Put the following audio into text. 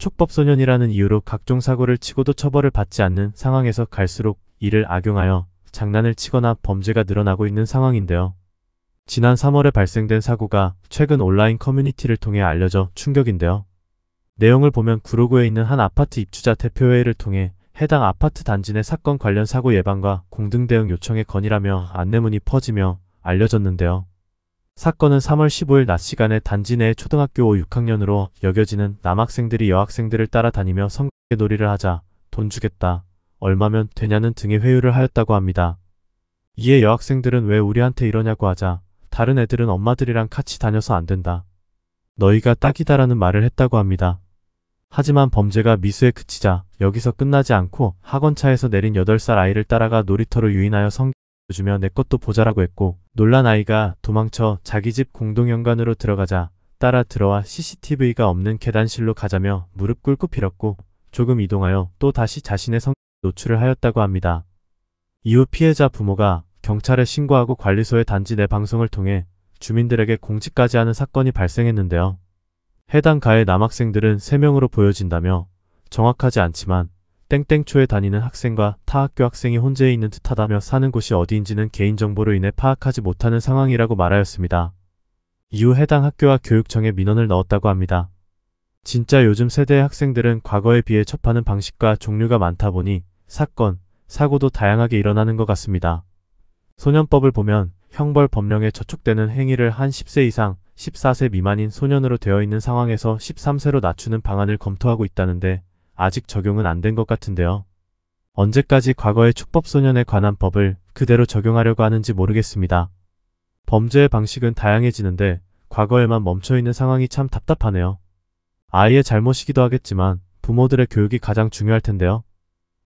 촉법소년이라는 이유로 각종 사고를 치고도 처벌을 받지 않는 상황에서 갈수록 이를 악용하여 장난을 치거나 범죄가 늘어나고 있는 상황인데요. 지난 3월에 발생된 사고가 최근 온라인 커뮤니티를 통해 알려져 충격인데요. 내용을 보면 구로구에 있는 한 아파트 입주자 대표회의를 통해 해당 아파트 단지 내 사건 관련 사고 예방과 공등 대응 요청에 건의라며 안내문이 퍼지며 알려졌는데요. 사건은 3월 15일 낮 시간에 단지 내 초등학교 5, 6학년으로 여겨지는 남학생들이 여학생들을 따라다니며 성계 놀이를 하자 돈 주겠다, 얼마면 되냐는 등의 회유를 하였다고 합니다. 이에 여학생들은 왜 우리한테 이러냐고 하자 다른 애들은 엄마들이랑 같이 다녀서 안 된다. 너희가 딱이다라는 말을 했다고 합니다. 하지만 범죄가 미수에 그치자 여기서 끝나지 않고 학원차에서 내린 8살 아이를 따라가 놀이터로 유인하여 성 주며 내 것도 보자라고 했고 놀란 아이가 도망쳐 자기 집 공동연관으로 들어가자 따라 들어와 CCTV가 없는 계단실로 가자며 무릎 꿇고 빌었고 조금 이동하여 또 다시 자신의 성 노출을 하였다고 합니다. 이후 피해자 부모가 경찰에 신고하고 관리소의 단지 내 방송을 통해 주민들에게 공지까지 하는 사건이 발생했는데요. 해당 가해 남학생들은 3명으로 보여진다며 정확하지 않지만 땡땡초에 다니는 학생과 타 학교 학생이 혼재해 있는 듯하다며 사는 곳이 어디인지는 개인정보로 인해 파악하지 못하는 상황이라고 말하였습니다. 이후 해당 학교와 교육청에 민원을 넣었다고 합니다. 진짜 요즘 세대의 학생들은 과거에 비해 접하는 방식과 종류가 많다 보니 사건, 사고도 다양하게 일어나는 것 같습니다. 소년법을 보면 형벌 법령에 저촉되는 행위를 한 10세 이상, 14세 미만인 소년으로 되어 있는 상황에서 13세로 낮추는 방안을 검토하고 있다는데 아직 적용은 안 된 것 같은데요. 언제까지 과거의 축법소년에 관한 법을 그대로 적용하려고 하는지 모르겠습니다. 범죄의 방식은 다양해지는데 과거에만 멈춰있는 상황이 참 답답하네요. 아이의 잘못이기도 하겠지만 부모들의 교육이 가장 중요할 텐데요.